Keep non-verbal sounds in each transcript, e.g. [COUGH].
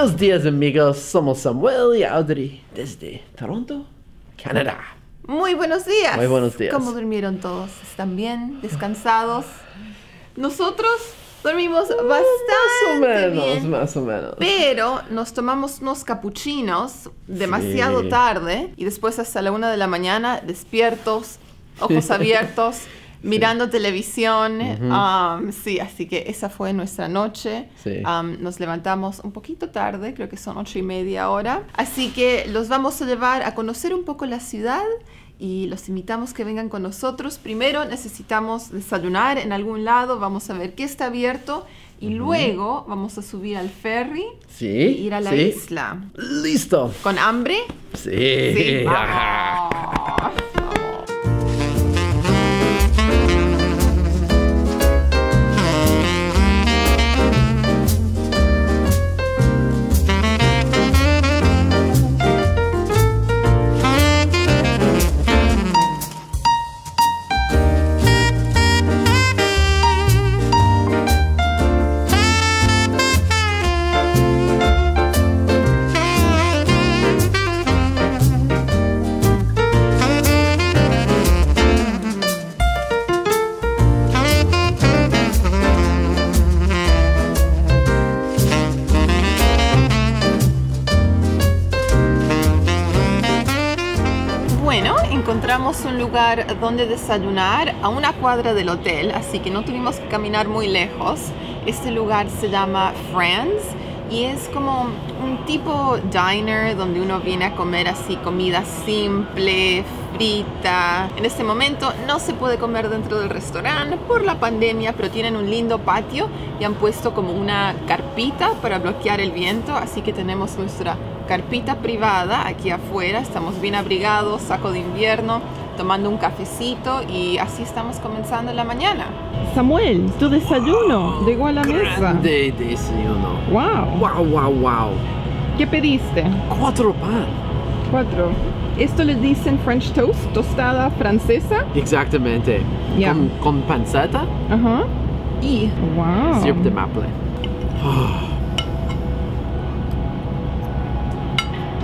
Buenos días amigos, somos Samuel y Audrey desde Toronto, Canadá. Muy buenos días. Muy buenos días. ¿Cómo durmieron todos? ¿Están bien? ¿Descansados? Nosotros dormimos bastante más o menos, bien. más o menos. Pero nos tomamos unos capuchinos demasiado Sí. tarde y después hasta la una de la mañana despiertos, ojos [LAUGHS] abiertos, mirando televisión. Um, sí, así que esa fue nuestra noche. Sí. Um, nos levantamos un poquito tarde, creo que son ocho y media ahora. Así que los vamos a llevar a conocer un poco la ciudad y los invitamos que vengan con nosotros. Primero necesitamos desayunar en algún lado, vamos a ver qué está abierto y luego vamos a subir al ferry Sí, y ir a la sí. isla. Listo. ¿Con hambre? Sí. Sí, [LAUGHS] vamos. Donde desayunar a una cuadra del hotel, así que no tuvimos que caminar muy lejos. Este lugar se llama Friends y es como un tipo diner donde uno viene a comer así comida simple, frita. En este momento no se puede comer dentro del restaurante por la pandemia, pero tienen un lindo patio y han puesto como una carpita para bloquear el viento, así que tenemos nuestra carpita privada aquí afuera, estamos bien abrigados, saco de invierno, tomando un cafecito y así estamos comenzando la mañana. Samuel, tu desayuno llegó a la mesa. Grande desayuno. Wow. Wow, wow, wow. ¿Qué pediste? Cuatro pan. Cuatro. Esto le dicen French toast, tostada francesa. Exactamente. Ya. Con, con panceta Ajá. y Wow. de maple.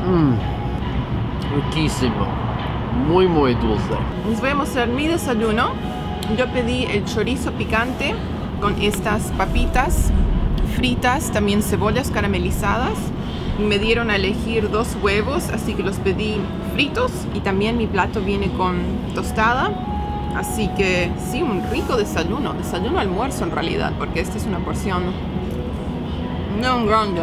Mmm. [SIGHS] Riquísimo. Muy, muy dulce. Les voy a mostrar mi desayuno. Yo pedí el chorizo picante con estas papitas fritas, también cebollas caramelizadas. Me dieron a elegir dos huevos, así que los pedí fritos. Y también mi plato viene con tostada. Así que sí, un rico desayuno. Desayuno almuerzo en realidad, porque esta es una porción no grande.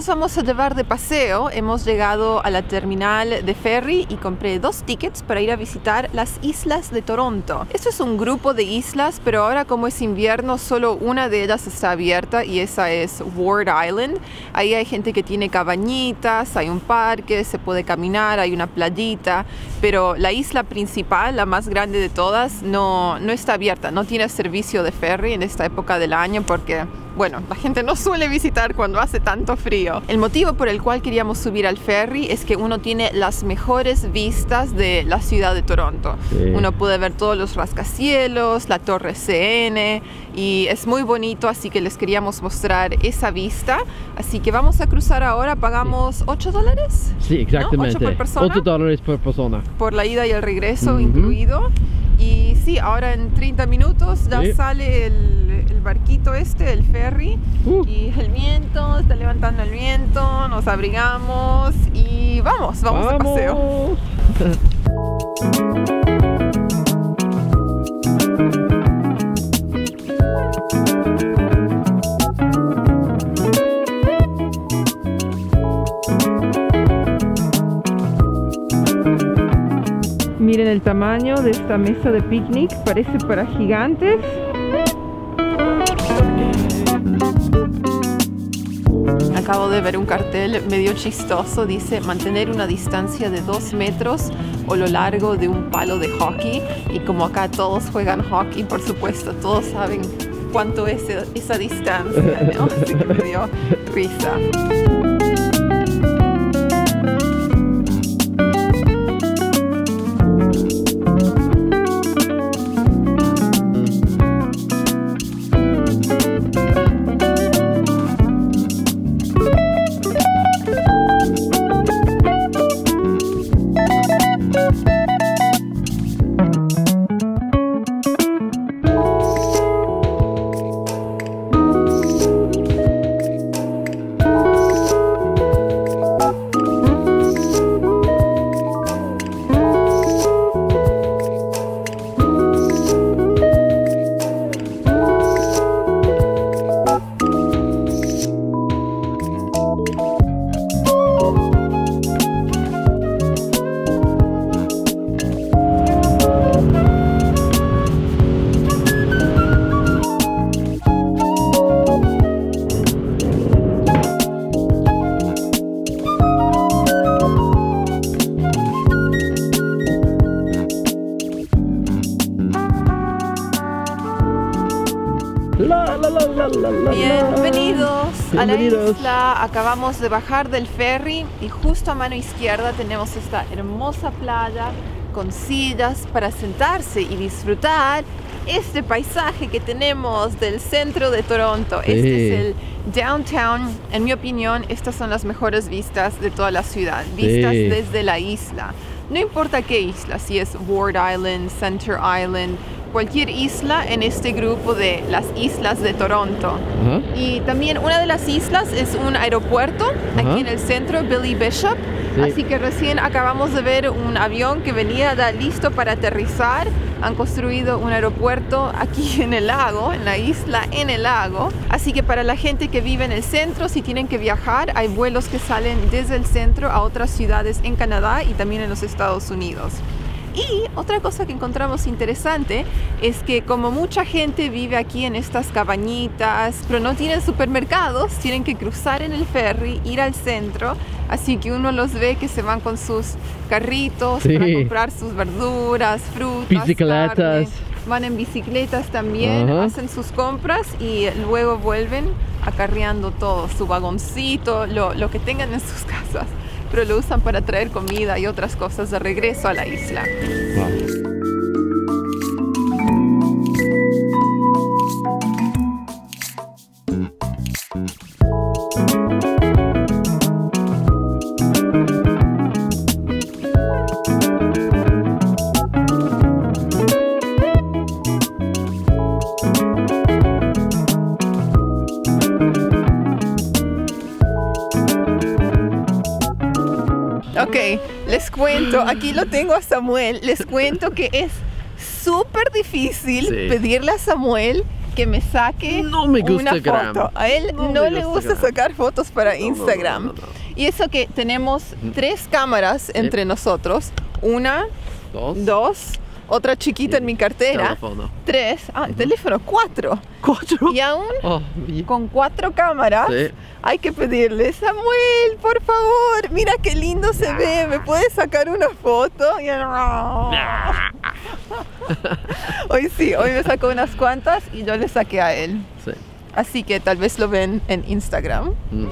Los vamos a llevar de paseo. Hemos llegado a la terminal de ferry y compré dos tickets para ir a visitar las islas de Toronto. Esto es un grupo de islas, pero ahora como es invierno, solo una de ellas está abierta y esa es Ward Island. Ahí hay gente que tiene cabañitas, hay un parque, se puede caminar, hay una playita, pero la isla principal, la más grande de todas, no, no está abierta, no tiene servicio de ferry en esta época del año porque bueno, la gente no suele visitar cuando hace tanto frío. El motivo por el cual queríamos subir al ferry es que uno tiene las mejores vistas de la ciudad de Toronto. Sí. Uno puede ver todos los rascacielos, la torre CN y es muy bonito, así que les queríamos mostrar esa vista. Así que vamos a cruzar ahora, pagamos 8 dólares Sí, exactamente. ¿Ocho por persona? 8 dólares por persona. por la ida y el regreso Ujú. incluido. Y sí, ahora en 30 minutos ya Sí. sale el, el barquito este, el ferry. Uh. Y el viento, está levantando el viento, nos abrigamos y vamos, vamos, de paseo. [LAUGHS] Miren el tamaño de esta mesa de picnic, parece para gigantes. Acabo de ver un cartel medio chistoso, dice mantener una distancia de dos metros o lo largo de un palo de hockey. Y como acá todos juegan hockey, por supuesto, todos saben cuánto es esa distancia, ¿no? [LAUGHS] Así que me dio risa. Bienvenidos la isla. Acabamos de bajar del ferry y justo a mano izquierda tenemos esta hermosa playa con sillas para sentarse y disfrutar este paisaje que tenemos del centro de Toronto. Este es el downtown. En mi opinión, estas son las mejores vistas de toda la ciudad. Vistas Sí. desde la isla. No importa qué isla, si es Ward Island, Center Island, cualquier isla en este grupo de las islas de Toronto. Y también una de las islas es un aeropuerto aquí en el centro, Billy Bishop. Sí. Así que recién acabamos de ver un avión que venía ya listo para aterrizar. Han construido un aeropuerto aquí [LAUGHS] en el lago, en la isla, en el lago. Así que para la gente que vive en el centro, si tienen que viajar, hay vuelos que salen desde el centro a otras ciudades en Canadá y también en los Estados Unidos. Y otra cosa que encontramos interesante es que como mucha gente vive aquí en estas cabañitas, pero no tienen supermercados, tienen que cruzar en el ferry, ir al centro, así que uno los ve que se van con sus carritos para comprar sus verduras, frutas, Bicicletas. carne. Van en bicicletas también, hacen sus compras y luego vuelven acarreando todo, su vagoncito, lo, lo que tengan en sus casas, pero lo usan para traer comida y otras cosas de regreso a la isla. Aquí lo tengo a Samuel, les cuento que es súper difícil Sí. pedirle a Samuel que me saque No me gusta una Gram. foto. A él No no, le gusta Gram. sacar fotos para No, Instagram. no, no. Y eso que tenemos tres cámaras entre nosotros. Una, Dos. dos, otra chiquita en mi cartera. Teléfono. Tres, ah, el teléfono, cuatro. Cuatro. Y aún Oh, con cuatro cámaras Sí. hay que pedirle, Samuel, por favor, mira qué lindo se ve, ¿me puedes sacar una foto? Hoy sí, hoy me sacó unas cuantas y yo le saqué a él. Sí. Así que tal vez lo ven en Instagram. Mm.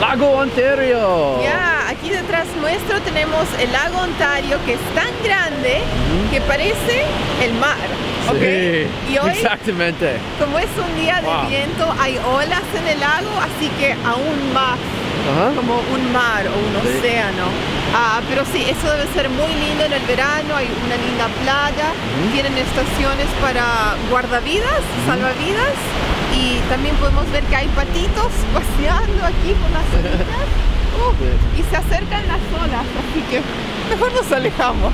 Lago Ontario. Ya, aquí detrás nuestro tenemos el lago Ontario que es tan grande que parece el mar. ¿ok? Sí, Y hoy, exactamente. como es un día de Wow. viento, hay olas en el lago, así que aún más Ajá. como un mar o un Sí. océano. Ah, pero sí, eso debe ser muy lindo en el verano, hay una linda playa, tienen estaciones para guardavidas, salvavidas y también podemos ver que hay patitos [LAUGHS] paseando aquí por las orillas Uh, y se acercan las olas, así que mejor nos alejamos.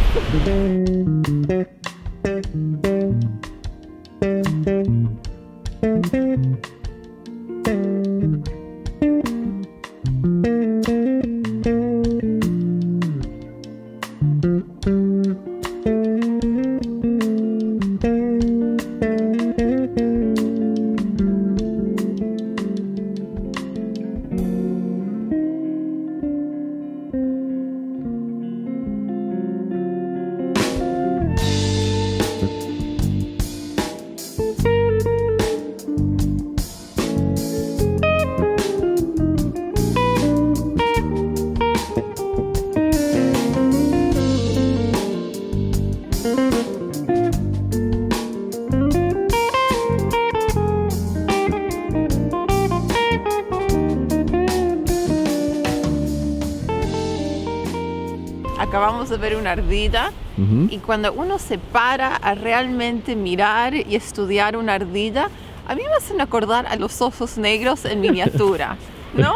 Ver una ardilla Ujú. y cuando uno se para a realmente mirar y estudiar una ardilla, a mí me hacen acordar a los osos negros en miniatura. [LAUGHS] ¿No?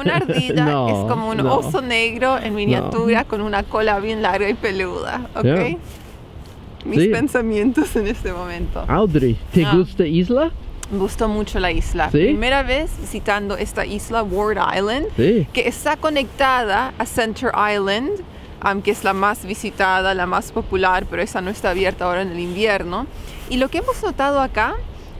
Una ardilla No, es como un no. oso negro en miniatura con una cola bien larga y peluda, ¿ok? Yeah. Mis Sí. pensamientos en este momento. Audrey, ¿te Ah. gusta Isla? Me gustó mucho la isla. ¿Sí? Primera vez visitando esta isla, Ward Island, Sí. que está conectada a Center Island, um, que es la más visitada, la más popular, pero esa no está abierta ahora en el invierno. Y lo que hemos notado acá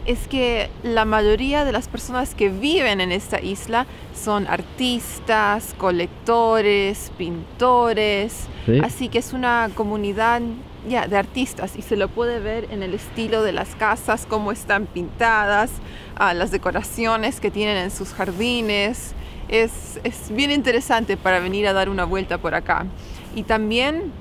es que la mayoría de las personas que viven en esta isla son artistas, colectores, pintores, Sí. así que es una comunidad ya de artistas y se lo puede ver en el estilo de las casas, cómo están pintadas, ah, las decoraciones que tienen en sus jardines. Es, es bien interesante para venir a dar una vuelta por acá. Y también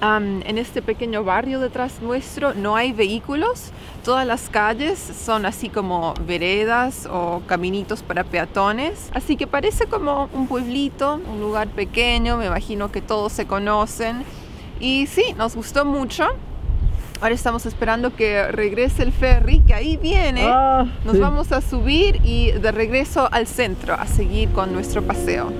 am, en este pequeño barrio detrás nuestro no hay vehículos. Todas las calles son así como veredas o caminitos para peatones. Así que parece como un pueblito, un lugar pequeño. Me imagino que todos se conocen. Y sí, nos gustó mucho. Ahora estamos esperando que regrese el ferry, que ahí viene. Ah, Nos sí. vamos a subir y de regreso al centro a seguir con nuestro paseo.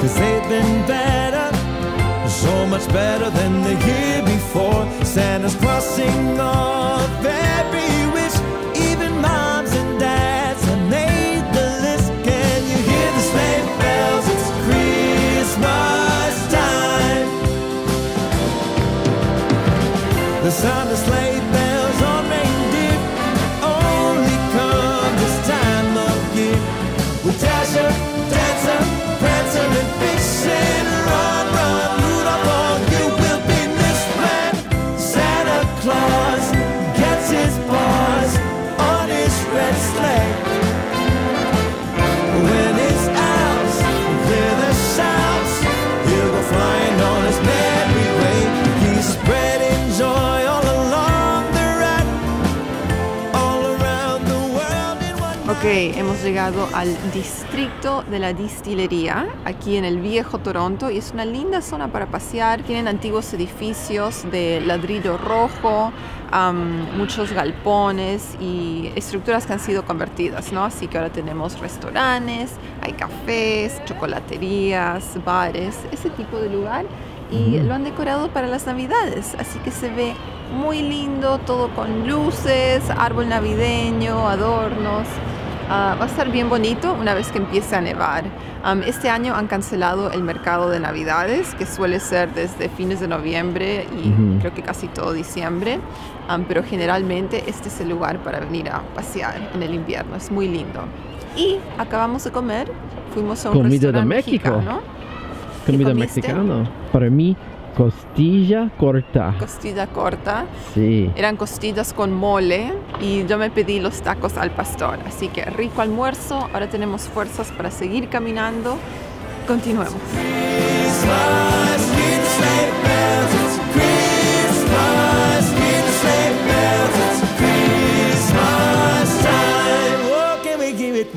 Cause they've been better, so much better than the year before. Santa's crossing off every Ok, hemos llegado al distrito de la distillería, aquí en el viejo Toronto, y es una linda zona para pasear. Tienen antiguos edificios de ladrillo rojo, am, muchos galpones y estructuras que han sido convertidas, ¿no? Así que ahora tenemos restaurantes, hay cafés, chocolaterías, bares, ese tipo de lugar. Y lo han decorado para las navidades, así que se ve muy lindo, todo con luces, árbol navideño, adornos. Ah, va a estar bien bonito una vez que empiece a nevar. Am, este año han cancelado el mercado de Navidades, que suele ser desde fines de noviembre y Ujú. creo que casi todo diciembre. Am, pero generalmente este es el lugar para venir a pasear en el invierno. Es muy lindo. Y acabamos de comer. Fuimos a un Comida de restaurante México. mexicano, Comida mexicana. Para mí, costilla corta. Costilla corta. Sí. Eran costillas con mole y yo me pedí los tacos al pastor. Así que rico almuerzo. Ahora tenemos fuerzas para seguir caminando. Continuemos.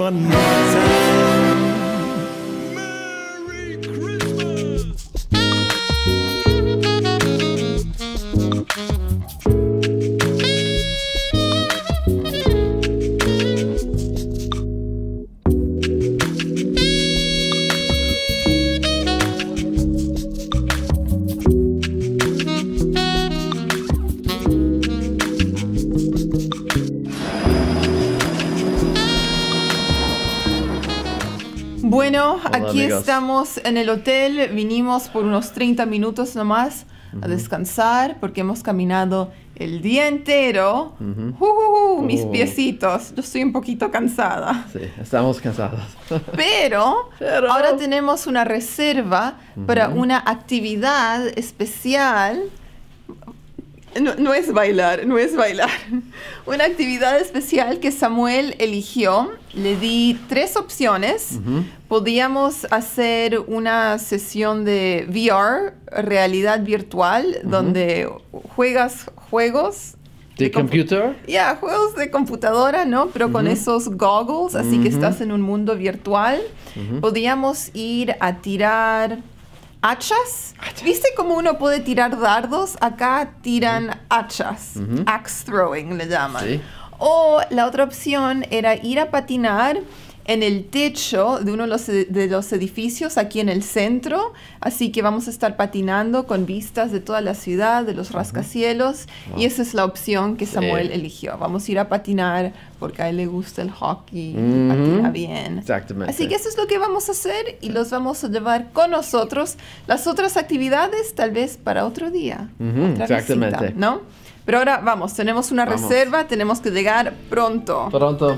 The aquí amigos. estamos en el hotel. Vinimos por unos 30 minutos nomás a descansar porque hemos caminado el día entero. Ujujú, mis Oh. piecitos. Yo estoy un poquito cansada. Sí, estamos cansados. [LAUGHS] Pero, Pero- ahora tenemos una reserva para una actividad especial. No, no es bailar, no es bailar. [LAUGHS] Una actividad especial que Samuel eligió. Le di tres opciones. Podíamos hacer una sesión de VR, realidad virtual, donde juegas juegos ¿De compu- computer? ya, juegos de computadora, ¿no? Pero con esos goggles, así que estás en un mundo virtual. Podíamos ir a tirar hachas. ¿Viste cómo uno puede tirar dardos? Acá tiran hachas. Axe throwing le llaman. Sí. O la otra opción era ir a patinar en el techo de uno de los, edificios aquí en el centro. Así que vamos a estar patinando con vistas de toda la ciudad, de los rascacielos. Y esa es la opción que Samuel eligió. Vamos a ir a patinar porque a él le gusta el hockey y Ujú. patina bien. Exactamente. Así que eso es lo que vamos a hacer y los vamos a llevar con nosotros. Las otras actividades tal vez para otro día. Ujú, otra exactamente. visita, ¿no? Pero ahora vamos, tenemos una Vamos. reserva, tenemos que llegar pronto. Toronto.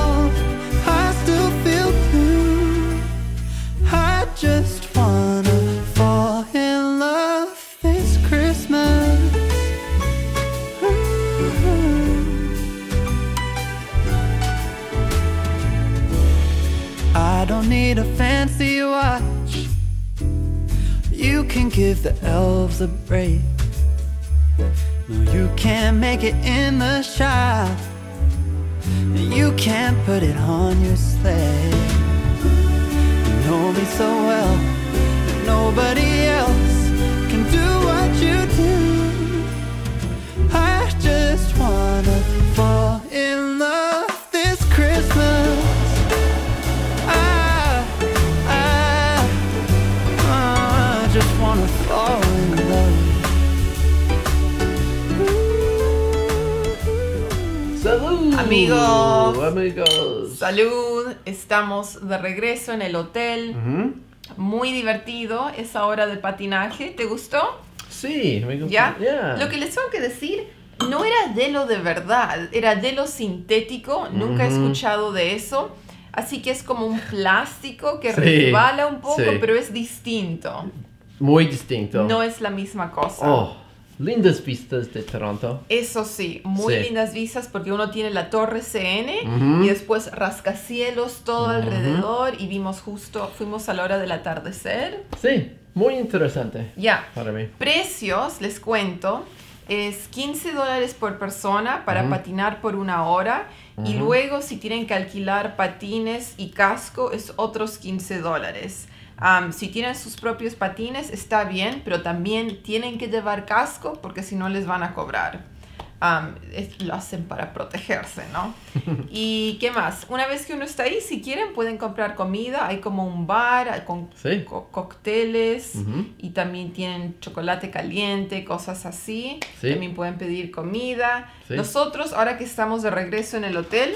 Give the elves a break. No, you can't make it in the shop. You can't put it on your sleigh. You know me so well that nobody else can do what you do. I just wanna Amigos. Amigos. Salud, estamos de regreso en el hotel. Ujú. Muy divertido esa hora de patinaje. ¿Te gustó? Sí, me gusta. ¿Ya? Yeah. Lo que les tengo que decir, no era de lo de verdad, era de lo sintético. Nunca he escuchado de eso. Así que es como un plástico que Sí, resbala un poco, sí. pero es distinto. Muy distinto. No es la misma cosa. Oh, lindas vistas de Toronto. Eso sí, muy Sí. lindas vistas porque uno tiene la torre CN y después rascacielos todo alrededor y vimos justo, fuimos a la hora del atardecer. Sí, muy interesante Ya, para mí. precios, les cuento, es 15 dólares por persona para patinar por una hora y luego si tienen que alquilar patines y casco es otros 15 dólares. Am, si tienen sus propios patines está bien, pero también tienen que llevar casco porque si no les van a cobrar. Am, es- lo hacen para protegerse, ¿no? [LAUGHS] ¿Y qué más? Una vez que uno está ahí, si quieren pueden comprar comida. Hay como un bar con Sí. co- cócteles Ujú. y también tienen chocolate caliente, cosas así. Sí. También pueden pedir comida. Sí. Nosotros, ahora que estamos de regreso en el hotel,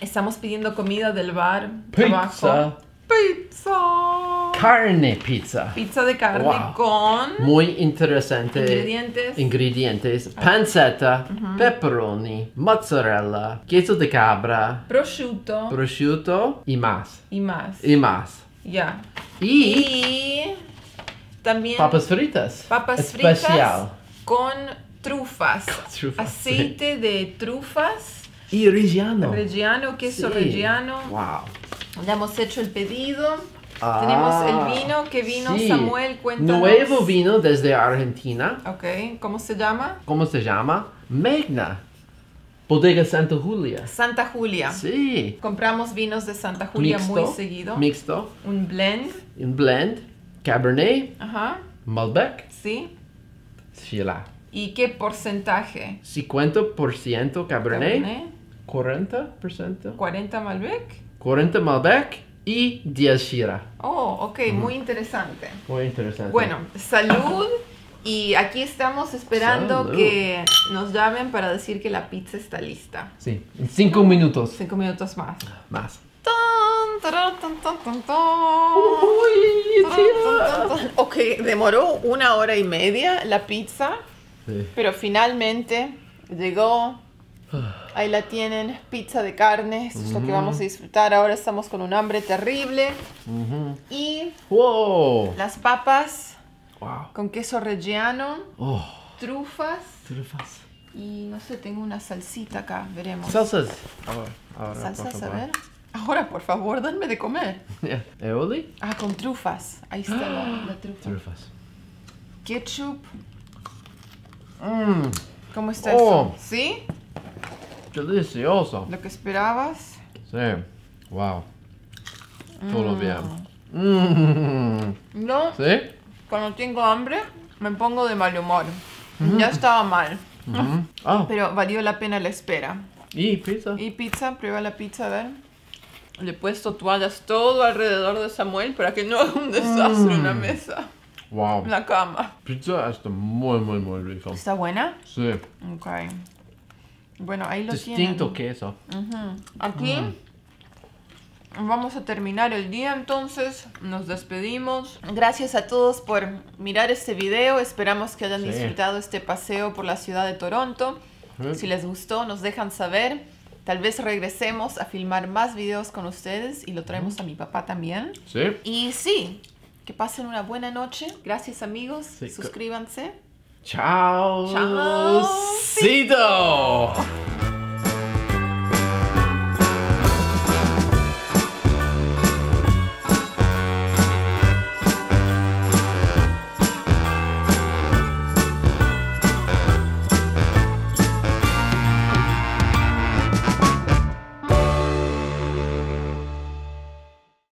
estamos pidiendo comida del bar. Pizza. abajo. Pizza. Carne pizza. Pizza de carne Wow. con Muy interesante. ingredientes. Ingredientes. Pancetta, pepperoni, mozzarella, queso de cabra, prosciutto prosciutto y más. y más. Y más. Ya. Y Y también papas fritas. papas Especial. fritas con trufas. trufas, Aceite de trufas. Y Reggiano. Reggiano, queso Sí. reggiano. Wow. Ya hemos hecho el pedido. Ah, Tenemos el vino que vino sí. Samuel, cuéntanos. Nuevo vino desde Argentina. Ok, ¿cómo se llama? ¿Cómo se llama? Magna. Bodega Santa Julia. Santa Julia. Sí. Compramos vinos de Santa Julia Mixto. muy seguido. Mixto. Un blend. Un blend. Cabernet. Ajá, Malbec. sí. Shiraz. ¿Y qué porcentaje? 50% Cabernet. Cabernet, 40%. 40 Malbec. 40 Malbec y 10 Shiraz. Oh, ok, muy interesante. Muy interesante. Bueno, salud. Y aquí estamos esperando Salud. que nos llamen para decir que la pizza está lista. Sí. En 5 minutos. Cinco minutos más. Más. Ok, demoró una hora y media la pizza, Sí. pero finalmente llegó. Ahí la tienen, pizza de carne. Esto es lo que vamos a disfrutar. Ahora estamos con un hambre terrible. Y Wow. las papas Wow. con queso reggiano, Oh, trufas trufas. y no sé, tengo una salsita acá, veremos. Salsas. Ahora, ahora, por Salsas, a ver. Ahora, por favor, danme de comer. [LAUGHS] Yeah. ¿Eoli? Ah, con trufas. Ahí está la, [GASPS] la trufa. Trufas. Ketchup. Mmm, ¿Cómo está Oh. eso? ¿Sí? Delicioso. ¿Lo que esperabas? Sí. Wow. Todo bien. Mm. No, ¿Sí? cuando tengo hambre me pongo de mal humor. Ya estaba mal, Ujú. [LAUGHS] Ah, pero valió la pena la espera. y pizza. Y pizza, prueba la pizza, a ver. Le he puesto toallas todo alrededor de Samuel para que no haga un desastre en la mesa, Wow. la cama. Pizza está muy, muy, muy rico. ¿Está buena? Sí. Ok. Bueno, ahí lo Distinto tienen. queso. Aquí vamos a terminar el día entonces. Nos despedimos. Gracias a todos por mirar este video. Esperamos que hayan Sí. disfrutado este paseo por la ciudad de Toronto. Si les gustó, nos dejan saber. Tal vez regresemos a filmar más videos con ustedes y lo traemos a mi papá también. Sí. Y sí, que pasen una buena noche. Gracias amigos. Sí, Suscríbanse. Ciao! Ciao! Sido!